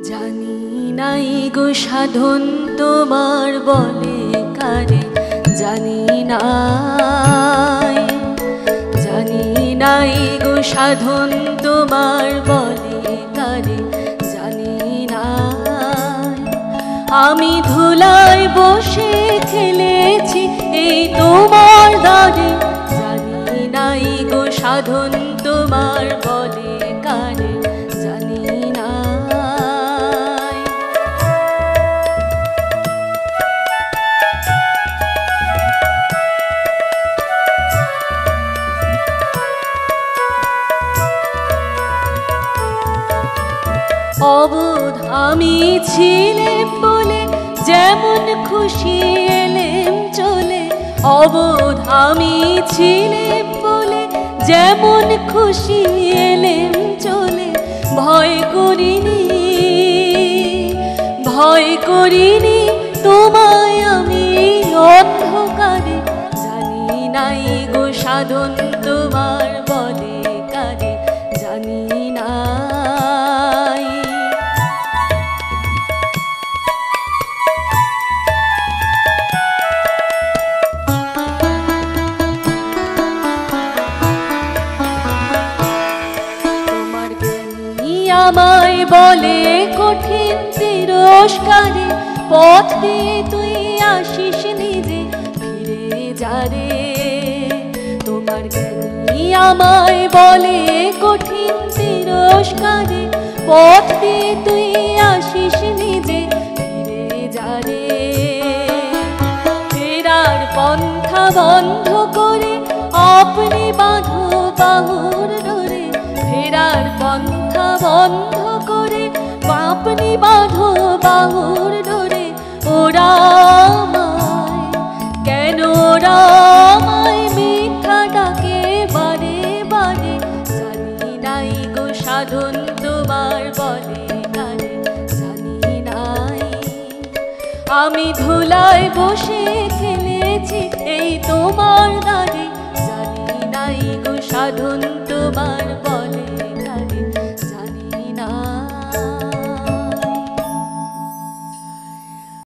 জানি নাই গো সাধন তোমার বলে কারে জানি নাই জানি নাই গো সাধন তোমার বলে কারে জানি নাই, আমি ধুলায় বসে খেলেছি এই তোমার দাঁড়ে জানি নাই গো সাধন তোমার বলে অবোধ আমি ছিলেম বলে যেমন খুশি এলেম চলে। অবোধ আমি ছিলেম বলে যেমন খুশি এলেম চলে। ভয় করিনি ভয় করিনি তোমায় আমি অন্ধকারে। জানি নাই গো সাধন তোমার আমায় বলে কঠিন তিরস্কারে, পথ দিয়ে তুই আসিস নিজে, ফিরে যারে তোমার জ্ঞানী আমায় বলে কঠিন তিরস্কারে, পথ দিয়ে তুই আসিস নিজে, ফিরে যারে ফেরার পন্থা বন্ধ করে আপনি বাঁধো আপনি বাঁধো বাহুর ডোরে। কেন মিথ্যা ডাকে? বারে বারে, জানি নাই গো সাধন তোমার বলে কারে, জানি নাই। আমি ধুলায় বসে খেলেছি এই তোমার দাঁড়ে, জানি নাই গো সাধন তোমার